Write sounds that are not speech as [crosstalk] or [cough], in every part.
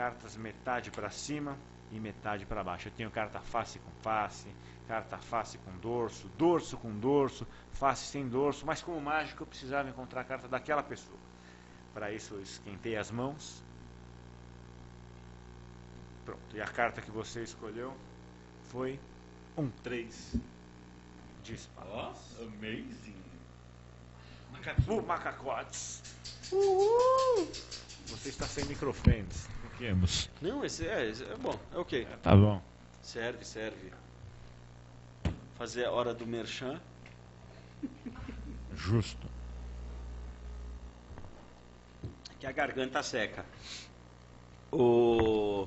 cartas metade para cima e metade para baixo. Eu tenho carta face com face, carta face com dorso, dorso com dorso, face sem dorso, mas como mágico eu precisava encontrar a carta daquela pessoa. Para isso eu esquentei as mãos. Pronto, e a carta que você escolheu foi um 3 de espadas. Nossa, amazing. O macacotes. Uhul! Você está sem microfones. Temos. Não, esse é, esse é bom, é ok. Tá bom. Serve, serve. Fazer a hora do merchan. Justo. Que a garganta seca. O...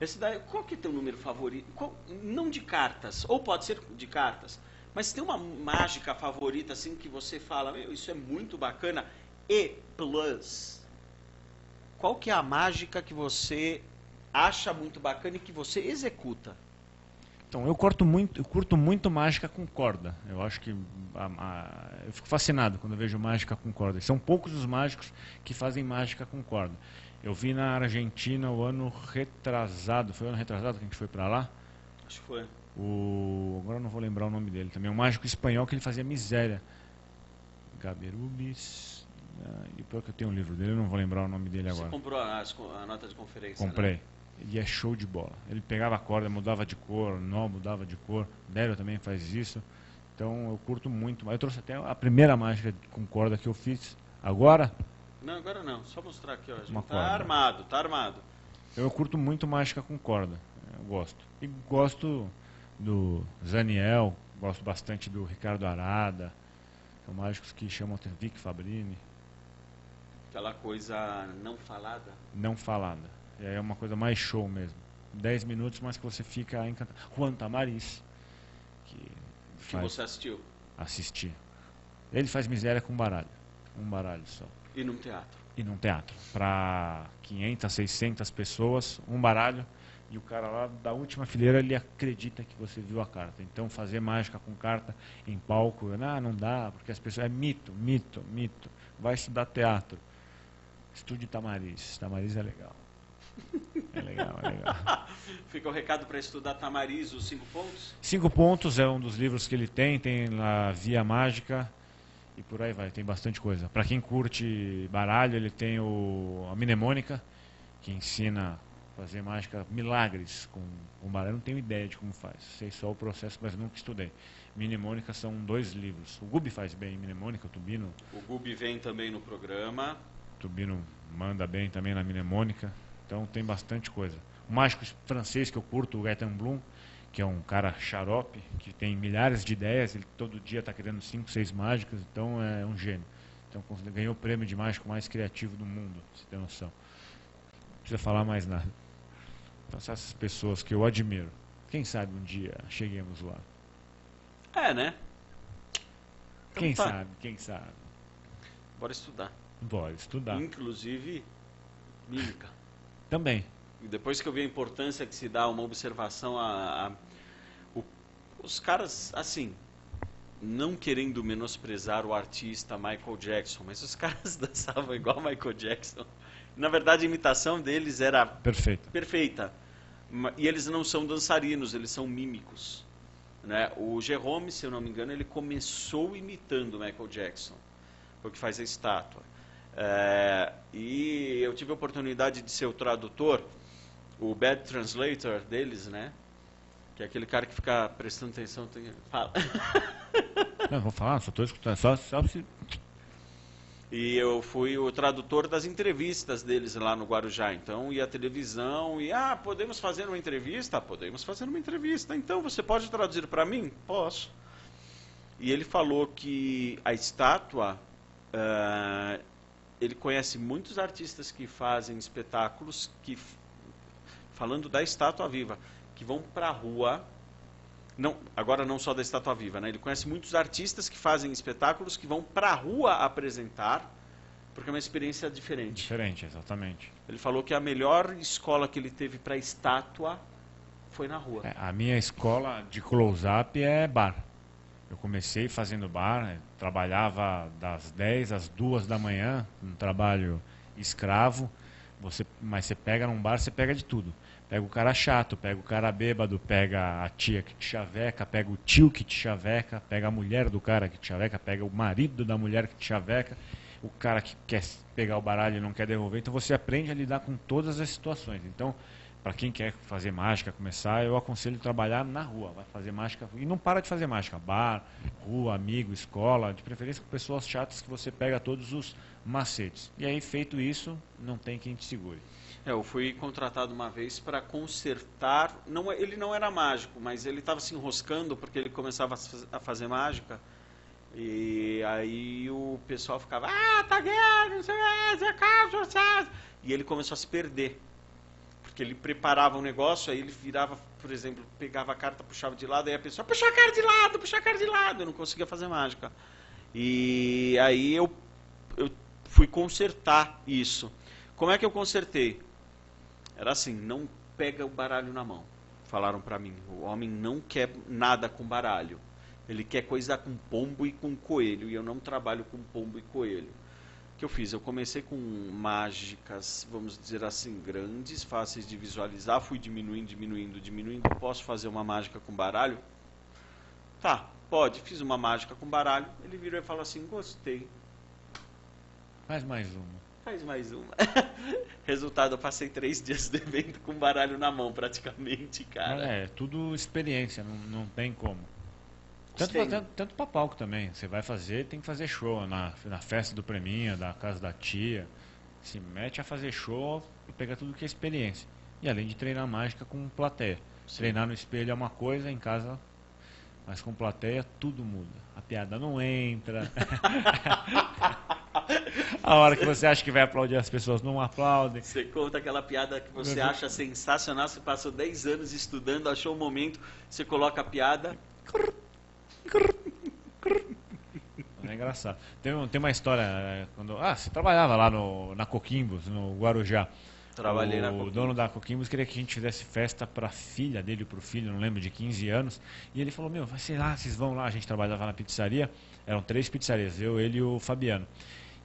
Esse daí, qual que é teu número favorito? Qual- não de cartas, ou pode ser de cartas, mas tem uma mágica favorita assim que você fala, meu, isso é muito bacana. E plus. Qual que é a mágica que você acha muito bacana e que você executa? Então, eu curto muito, eu curto muito mágica com corda. Eu acho que a- a- eu fico fascinado quando eu vejo mágica com corda. São poucos os mágicos que fazem mágica com corda. Eu vi na Argentina o ano retrasado, foi o ano retrasado que a gente foi para lá. Acho que foi. O agora eu não vou lembrar o nome dele. Também um mágico espanhol que ele fazia miséria. Gaberubis. E pior que eu tenho um livro dele, eu não vou lembrar o nome dele Você agora. comprou as co- a, nota de conferência? né? Comprei. E é show de bola. Ele pegava a corda, mudava de cor, nó mudava de cor. Délio também faz isso. Então eu curto muito. Eu trouxe até a primeira mágica com corda que eu fiz. Agora, Não, agora não. Só mostrar aqui, ó. Uma Tá corda. armado, tá armado. eu curto muito mágica com corda. Eu gosto. E gosto do Zaniel, gosto bastante do Ricardo Arada. São mágicos que chamam até Vic Fabrini. Aquela coisa não falada. Não falada. É uma coisa mais show mesmo. 10 minutos, mas que você fica encantado. Juan Tamariz, que Que faz você assistiu. assistir. Ele faz miséria com baralho. Um baralho só. E num teatro. E num teatro. Para 500, 600 pessoas, um baralho. E o cara lá da última fileira, ele acredita que você viu a carta. Então, fazer mágica com carta em palco, ah, não dá, porque as pessoas. É mito, mito, mito. Vai estudar teatro. Estude Tamariz. Tamariz é legal. É legal, é legal. [laughs] Fica o recado para estudar Tamariz, os cinco pontos. Cinco Pontos é um dos livros que ele tem, tem lá Via Mágica e por aí vai, tem bastante coisa. Para quem curte baralho, ele tem o, a Mnemônica, que ensina a fazer mágica, milagres com, com baralho. Eu não tenho ideia de como faz, sei só o processo, mas nunca estudei. Mnemônica são dois livros. O Gubi faz bem Mnemônica, o Tubino, O Gubi vem também no programa. Tubino manda bem também na Mnemônica. Então tem bastante coisa. O mágico francês que eu curto, o Gaetan Blum, que é um cara xarope, que tem milhares de ideias, ele todo dia está criando cinco, seis mágicas, então é um gênio. Então ganhou o prêmio de mágico mais criativo do mundo, você ter noção. Não precisa falar mais nada. Então são essas pessoas que eu admiro. Quem sabe um dia cheguemos lá. É, né? Então Quem tá. sabe, quem sabe. Bora estudar. Bora estudar. Inclusive, mímica. Também. Depois que eu vi a importância que se dá uma observação a, a- o- os caras assim não querendo menosprezar o artista Michael Jackson, mas os [laughs] caras dançavam igual Michael Jackson. Na verdade, a imitação deles era perfeita. Ma- E eles não são dançarinos, eles são mímicos. Né? O Jerome, se eu não me engano, ele começou imitando Michael Jackson, o que faz a estátua. É, e eu tive a oportunidade de ser o tradutor, o bad translator deles, né? Que é aquele cara que fica prestando atenção. Tem... Fala. [laughs] Não, vou falar, só estou escutando. Só, só se E eu fui o tradutor das entrevistas deles lá no Guarujá. Então, ia à televisão e, ah, podemos fazer uma entrevista? Podemos fazer uma entrevista. Então, você pode traduzir para mim? Posso. E ele falou que a estátua, ah, ele conhece muitos artistas que fazem espetáculos que, falando da estátua viva, que vão para a rua não, agora não só da Estátua Viva, né? Ele conhece muitos artistas que fazem espetáculos que vão para a rua apresentar, porque é uma experiência diferente. Diferente, exatamente. Ele falou que a melhor escola que ele teve para estátua foi na rua. É, a minha escola de close-up é bar. Eu comecei fazendo bar, eh, trabalhava das 10 às 2 da manhã, um trabalho escravo, Você, mas você pega num bar, você pega de tudo. Pega o cara chato, pega o cara bêbado, pega a tia que te chaveca, pega o tio que te chaveca, pega a mulher do cara que te chaveca, pega o marido da mulher que te chaveca, o cara que quer pegar o baralho e não quer devolver. Então você aprende a lidar com todas as situações. Então, para quem quer fazer mágica, começar, eu aconselho trabalhar na rua, vai fazer mágica e não para de fazer mágica, bar, rua, amigo, escola, de preferência com pessoas chatas que você pega todos os macetes. E aí feito isso, não tem quem te segure. É, eu fui contratado uma vez para consertar, não, ele não era mágico, mas ele estava se enroscando porque ele começava a fazer mágica. E aí o pessoal ficava, ah, tá guerra, não sei o que, e ele começou a se perder porque ele preparava um negócio, aí ele virava, por exemplo, pegava a carta, puxava de lado, aí a pessoa, puxa a cara de lado, puxa a cara de lado, eu não conseguia fazer mágica. E aí eu, eu fui consertar isso. Como é que eu consertei? Era assim, não pega o baralho na mão. Falaram para mim, o homem não quer nada com baralho. Ele quer coisa com pombo e com coelho, e eu não trabalho com pombo e coelho que eu fiz? Eu comecei com mágicas, vamos dizer assim, grandes, fáceis de visualizar, fui diminuindo, diminuindo, diminuindo. Posso fazer uma mágica com baralho? Tá, pode. Fiz uma mágica com baralho. Ele virou e falou assim: gostei. Faz mais uma. Faz mais uma. [laughs] Resultado, eu passei três dias [laughs] de evento com baralho na mão, praticamente, cara. É, tudo experiência, não, não tem como. Tanto, pra, tanto, tanto pra palco também. Você vai fazer, tem que fazer show na, na festa do Preminha, da casa da tia. Se mete a fazer show e pega tudo que é experiência. E além de treinar mágica com plateia. Sim. Treinar no espelho é uma coisa, em casa, mas com plateia tudo muda. A piada não entra. [laughs] a hora que você acha que vai aplaudir, as pessoas não aplaudem. Você conta aquela piada que você acha sensacional, você passou 10 anos estudando, achou o um momento, você coloca a piada. É engraçado. Tem, tem uma história. É, quando, ah, você trabalhava lá no, na Coquimbos, no Guarujá. Trabalhei o na Coquimbos. O dono da Coquimbos queria que a gente fizesse festa para a filha dele, para o filho, não lembro, de 15 anos. E ele falou: Meu, vai ser lá, vocês vão lá. A gente trabalhava na pizzaria. Eram três pizzarias, eu, ele e o Fabiano.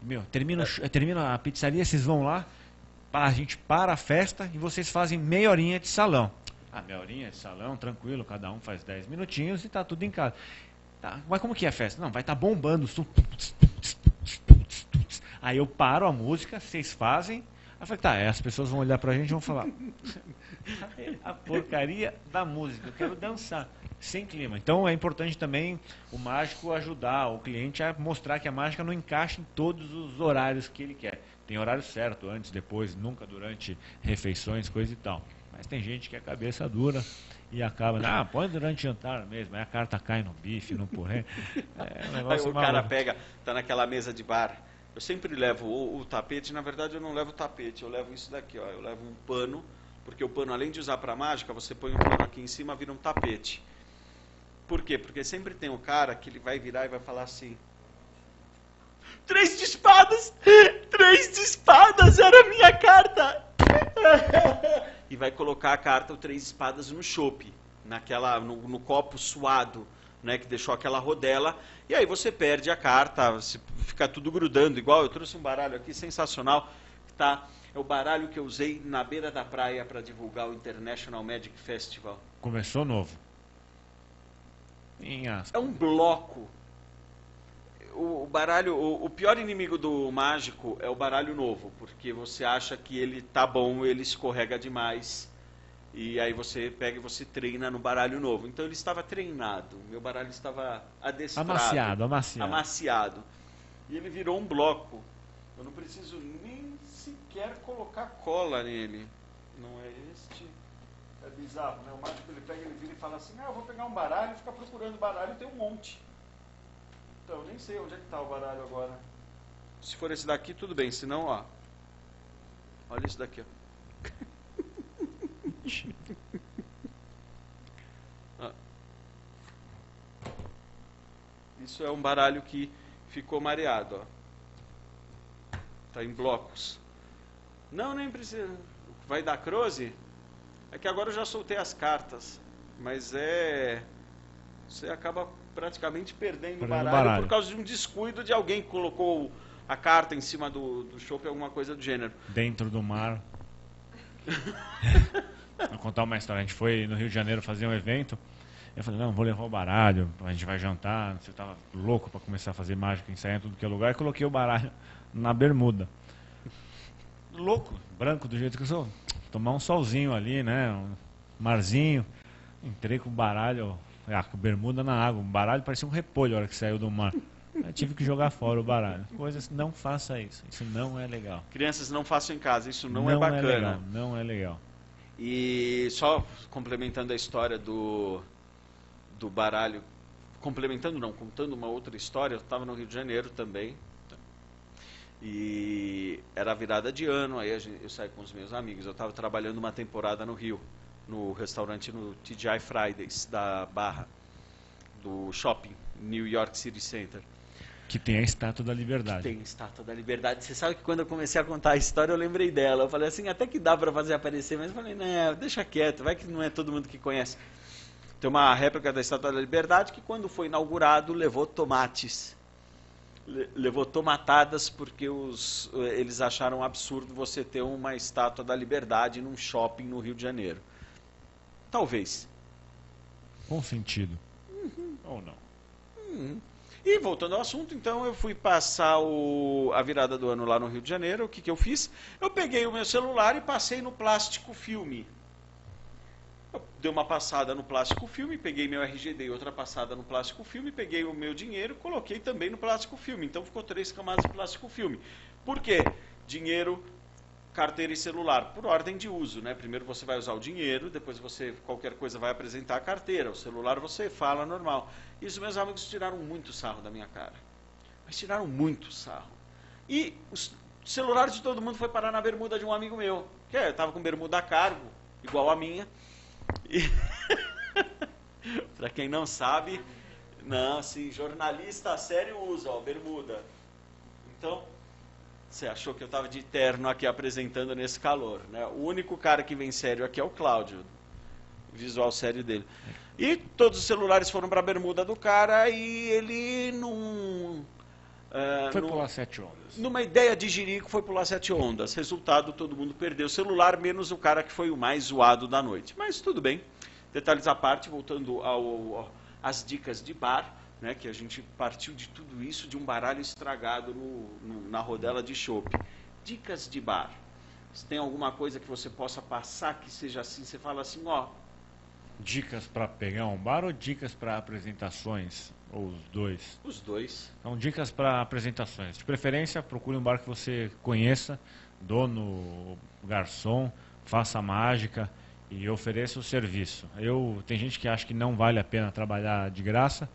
Meu, termina, é. termina a pizzaria, vocês vão lá. A gente para a festa e vocês fazem meia horinha de salão. Ah, meia horinha de salão, tranquilo, cada um faz 10 minutinhos e tá tudo em casa. Tá, mas como que é a festa? Não, vai estar tá bombando. Aí eu paro a música, vocês fazem. Aí eu falei, tá, as pessoas vão olhar pra gente e vão falar. a porcaria da música, eu quero dançar. Sem clima. Então é importante também o mágico ajudar o cliente a mostrar que a mágica não encaixa em todos os horários que ele quer. Tem horário certo, antes, depois, nunca durante refeições, coisa e tal. Mas tem gente que é cabeça dura e acaba, ah, põe durante jantar mesmo, aí a carta cai no bife, no porré. [laughs] É, um aí o cara pega, tá naquela mesa de bar. Eu sempre levo o, o, tapete, na verdade eu não levo o tapete, eu levo isso daqui, ó, eu levo um pano, porque o pano, além de usar para mágica, você põe um pano aqui em cima, vira um tapete. Por quê? Porque sempre tem um cara que ele vai virar e vai falar assim: Três de espadas! Três vai colocar a carta o Três Espadas no chope, naquela, no, no, copo suado, né, que deixou aquela rodela, e aí você perde a carta, fica tudo grudando, igual eu trouxe um baralho aqui sensacional, tá? É o baralho que eu usei na beira da praia para divulgar o International Magic Festival. Começou novo. É um bloco o, baralho, o, o, pior inimigo do mágico é o baralho novo, porque você acha que ele tá bom, ele escorrega demais. E aí você pega e você treina no baralho novo. Então ele estava treinado, meu baralho estava adestrado. Amaciado, amaciado. Amaciado. E ele virou um bloco. Eu não preciso nem sequer colocar cola nele. Não é este. É bizarro, né? O mágico ele pega, ele vira e fala assim, ah, eu vou pegar um baralho, fica procurando baralho, tem um monte. Então, nem sei onde é que está o baralho agora. Se for esse daqui, tudo bem. Se não, ó. Olha isso daqui, [laughs] ó. Isso é um baralho que ficou mareado, ó. Tá em blocos. Não, nem precisa. Vai dar croze? É que agora eu já soltei as cartas. Mas é. Você acaba praticamente perdendo o baralho, baralho, por causa de um descuido de alguém que colocou a carta em cima do, do chopp, alguma coisa do gênero. Dentro do mar. [laughs] Vou contar uma história. A gente foi no Rio de Janeiro fazer um evento. Eu falei, não, vou levar o baralho, a gente vai jantar. Você tava louco para começar a fazer mágica, ensaiar em tudo que é lugar. E coloquei o baralho na bermuda. Louco, branco do jeito que eu sou. Tomar um solzinho ali, né? Um marzinho. Entrei com o baralho, com bermuda na água. O baralho parecia um repolho a hora que saiu do mar. Eu tive que jogar fora o baralho. Coisas, não faça isso. Isso não é legal. Crianças não façam em casa, isso não, não é bacana. É legal, não é legal. E só complementando a história do, do baralho, complementando não, contando uma outra história, eu estava no Rio de Janeiro também, e era a virada de ano, aí gente, eu saí com os meus amigos, eu estava trabalhando uma temporada no Rio, no restaurante no TGI Fridays, da Barra, do shopping, New York City Center. Que tem a Estátua da Liberdade. Que tem a Estátua da Liberdade. Você sabe que quando eu comecei a contar a história, eu lembrei dela. Eu falei assim, até que dá para fazer aparecer, mas eu falei, não, deixa quieto, vai que não é todo mundo que conhece. Tem uma réplica da Estátua da Liberdade que, quando foi inaugurado, levou tomates. levou tomatadas porque os, eles acharam absurdo você ter uma Estátua da Liberdade num shopping no Rio de Janeiro. Talvez. Com sentido. Uhum. Ou não. Uhum. E voltando ao assunto, então eu fui passar o, a virada do ano lá no Rio de Janeiro. O que, que eu fiz? Eu peguei o meu celular e passei no plástico filme. Eu dei uma passada no plástico filme, peguei meu RG, dei outra passada no plástico filme, peguei o meu dinheiro coloquei também no plástico filme. Então ficou três camadas de plástico filme. Por quê? Dinheiro, carteira e celular, por ordem de uso, né? Primeiro você vai usar o dinheiro, depois você qualquer coisa vai apresentar a carteira, o celular você fala normal. Isso meus amigos tiraram muito sarro da minha cara. Mas tiraram muito sarro. E o celular de todo mundo foi parar na bermuda de um amigo meu, que é, estava com bermuda a cargo, igual a minha. E [laughs] para quem não sabe, não, assim, jornalista sério usa, ó, bermuda. Então, você achou que eu estava de terno aqui apresentando nesse calor, né? O único cara que vem sério aqui é o Cláudio, visual sério dele. E todos os celulares foram para a bermuda do cara e ele num Uh, foi no, pular sete ondas. Numa ideia de jirico, foi pular sete ondas. Resultado, todo mundo perdeu o celular, menos o cara que foi o mais zoado da noite. Mas tudo bem. Detalhes à parte, voltando às dicas de bar né, que a gente partiu de tudo isso de um baralho estragado no, no, na rodela de chopp. Dicas de bar. Se tem alguma coisa que você possa passar que seja assim, você fala assim, ó. Dicas para pegar um bar ou dicas para apresentações? Ou os dois? Os dois. Então, dicas para apresentações. De preferência, procure um bar que você conheça, dono, garçom, faça mágica e ofereça o serviço. Eu Tem gente que acha que não vale a pena trabalhar de graça,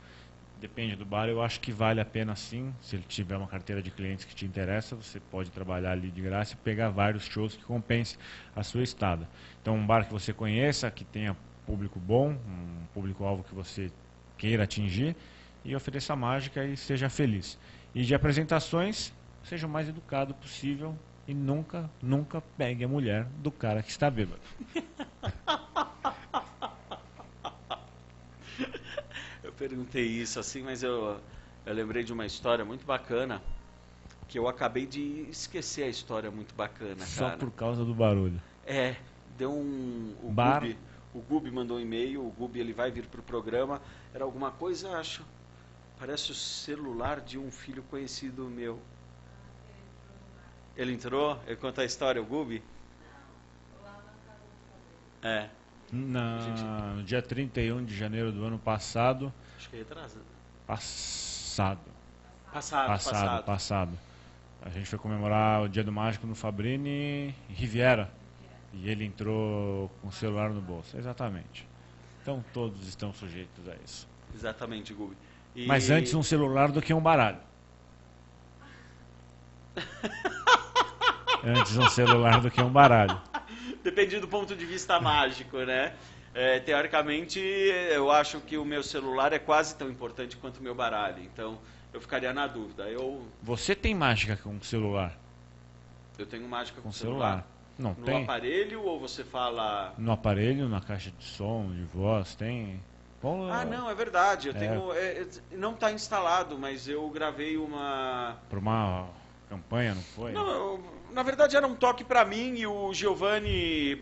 Depende do bar, eu acho que vale a pena sim. Se ele tiver uma carteira de clientes que te interessa, você pode trabalhar ali de graça e pegar vários shows que compense a sua estada. Então, um bar que você conheça, que tenha público bom, um público-alvo que você queira atingir, e ofereça mágica e seja feliz. E de apresentações, seja o mais educado possível e nunca, nunca pegue a mulher do cara que está bêbado. [laughs] perguntei isso assim, mas eu, eu lembrei de uma história muito bacana que eu acabei de esquecer a história muito bacana, Só por causa do barulho. É, deu um... O Bar... Gubi, o Gubi mandou um e-mail, o Gubi ele vai vir para o programa, era alguma coisa, acho, parece o celular de um filho conhecido meu. Ele entrou? Ele conta a história, o Gubi? É. Na. No dia 31 de janeiro do ano passado, Acho que é retrasado. Passado. Passado, passado. Passado, passado. A gente foi comemorar o Dia do Mágico no Fabrini Riviera. E ele entrou com o celular no bolso. Exatamente. Então todos estão sujeitos a isso. Exatamente, Gubi. E... Mas antes um celular do que um baralho. [laughs] antes um celular do que um baralho. [laughs] Depende do ponto de vista mágico, né? É, teoricamente, eu acho que o meu celular é quase tão importante quanto o meu baralho. Então, eu ficaria na dúvida. Eu... Você tem mágica com celular? Eu tenho mágica com, com celular. celular. Não no tem? aparelho ou você fala... No aparelho, na caixa de som, de voz, tem... Bom, ah, não, é verdade. Eu é... tenho, é, não está instalado, mas eu gravei uma... Por uma campanha, não foi? Não, na verdade era um toque para mim e o Giovanni